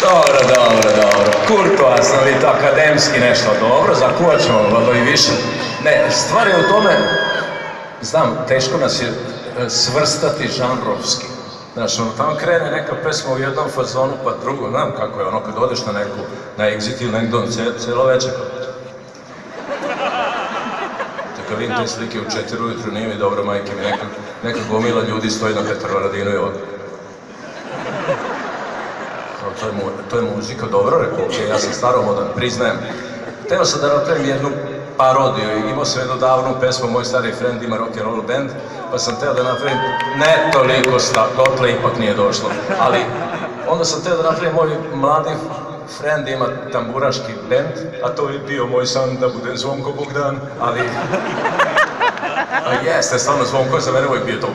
Dobro, dobro, dobro. Kurtoasno vi to akademski nešto dobro, zakuvat ćemo valjda i više. Ne, stvar je u tome, znam, teško nas je e, svrstati žanrovski. Znaš, ono, tamo krene neka pesma u jednom fazonu, pa drugo, znam kako je ono kad odeš na neku, na exit ili negdje, cijelo večer. Kad vidim te slike u četiri ujutru, nije mi dobro, majke mi, neka, neka gomila ljudi stoji na Petrovaradinu i ovdje. To je, to je muzika, dobro rekao, ok, ja sam staromodan, priznajem. Teo sam da napravim jednu parodiju imao sam jednu davnu pesmu, moj stari friend ima rock and roll band, pa sam teo da napravim, ne toliko sta, dotle ipak nije došlo, ali onda sam teo da napravim moj mladi friend ima tamburaški band, a to je bio moj san da budem Zvonko Bogdan, ali... A jeste, stvarno Zvonko za mene uvijek bio to.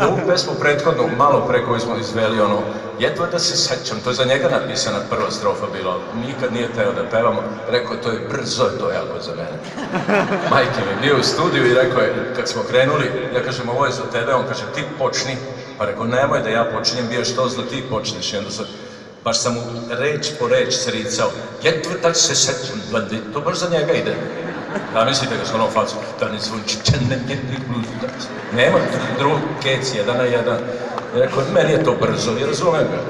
I ovu pesmu prethodnu, malo pre koju smo izveli, ono, jedva da se sećam, to je za njega napisana prva strofa bila, nikad nije teo da pevamo, rekao je to je brzo, je to jako za mene. Majke mi bio u studiju i rekao je, kad smo krenuli, ja kažem ovo je za tebe, on kaže ti počni, pa rekao nemoj da ja počinjem, bio što da ti počneš i onda sam, baš sam mu reč po reč sricao, jedva da se sećam, to baš za njega ide. Da mislite ga s onom facu, da ne zvuči čene Nema drugog kec, jedan na jedan. Rekao, meni je to brzo i razumem ga.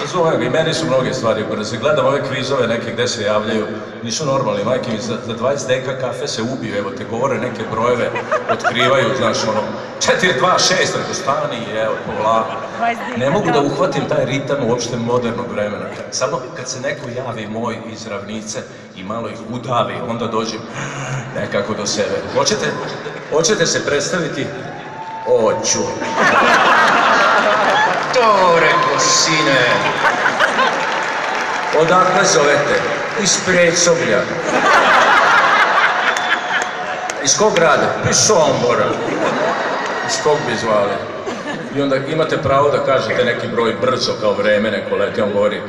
Razumem ga i meni su mnoge stvari brze. Gledam ove kvizove neke gde se javljaju, nisu normalni, majke mi, za, za 20 deka kafe se ubiju, evo te govore neke brojeve, otkrivaju, znaš, ono, 4, 2, 6, rekao, stani, evo, polako. Ne mogu da uhvatim taj ritam uopšte modernog vremena. Samo kad se neko javi moj iz ravnice i malo ih udavi, onda dođem nekako do sebe. Hoćete, hoćete se predstaviti? Oću. To rekao, sine. Odakle zovete? Iz Precoblja. Iz kog grada? Iz Sombora. Iz kog bi zvali? I onda imate pravo da kažete neki broj brzo kao vreme neko leti, on govori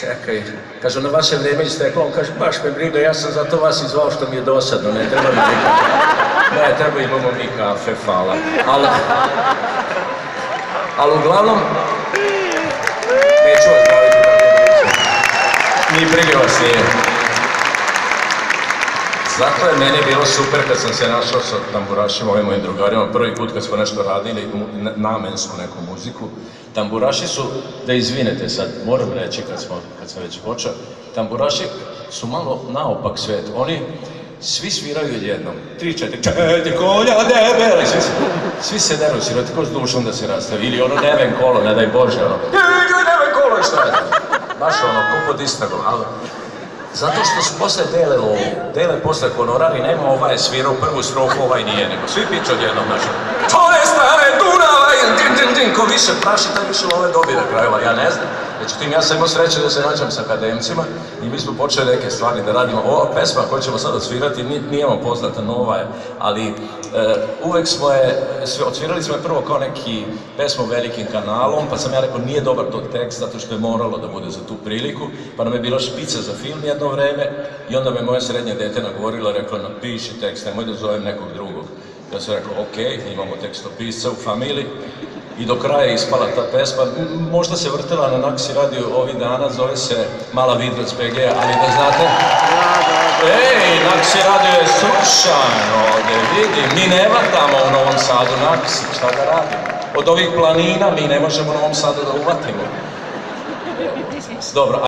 čekaj, kaže na vaše vrijeme isteklo, on kaže baš me briga, ja sam zato vas izvao što mi je dosadno, ne treba mi. Ne, treba imamo mi kafe, hvala. Ali, ali uglavnom, neću vas baviti Ni brige vas nije. Zato je meni bilo super kad sam se našao sa tamburašima, ovim mojim drugarima, prvi put kad smo nešto radili, namensku neku muziku. Tamburaši su, da izvinete sad, moram reći kad, smo, kad sam već počeo, tamburaši su malo naopak svet. Oni svi sviraju jednom. Tri, četiri, četiri konja debeli. Svi, svi se deru, svirati ko s dušom da se rastavi. Ili ono neven kolo, ne daj Bože, ono. Neven kolo, šta je? Baš ono, ko pod istagom, ali zato što su posle dele lovu, dele posle honorari, nema ovaj je svirao prvu strofu, ovaj nije, nego svi piće odjednom naša. To je stare Dunava, din, din, din, ko više praši, taj više love dobi na krajeva, ja ne znam. Međutim, ja sam imao sreće da se nađem sa akademcima i mi smo počeli neke stvari da radimo. Ova pesma koju ćemo sad odsvirati nije vam poznata, nova je, ali e, uvek smo je, odsvirali smo je prvo kao neki pesmu velikim kanalom, pa sam ja rekao nije dobar to tekst zato što je moralo da bude za tu priliku, pa nam je bila špica za film jedno vreme i onda me moje srednje dete nagovorila, rekla napiši tekst, nemoj da zovem nekog drugog. Ja sam rekao, ok, imamo tekstopisca u familiji i do kraja je ispala ta pesma. Možda se vrtela na Naksi radio ovih dana, zove se Mala Vidrac PG, ali da znate... Ej, Naksi radio je slušan ovdje, vidi, mi ne vatamo u Novom Sadu Naksi, šta da radimo? Od ovih planina mi ne možemo u Novom Sadu da uvatimo. Dobro.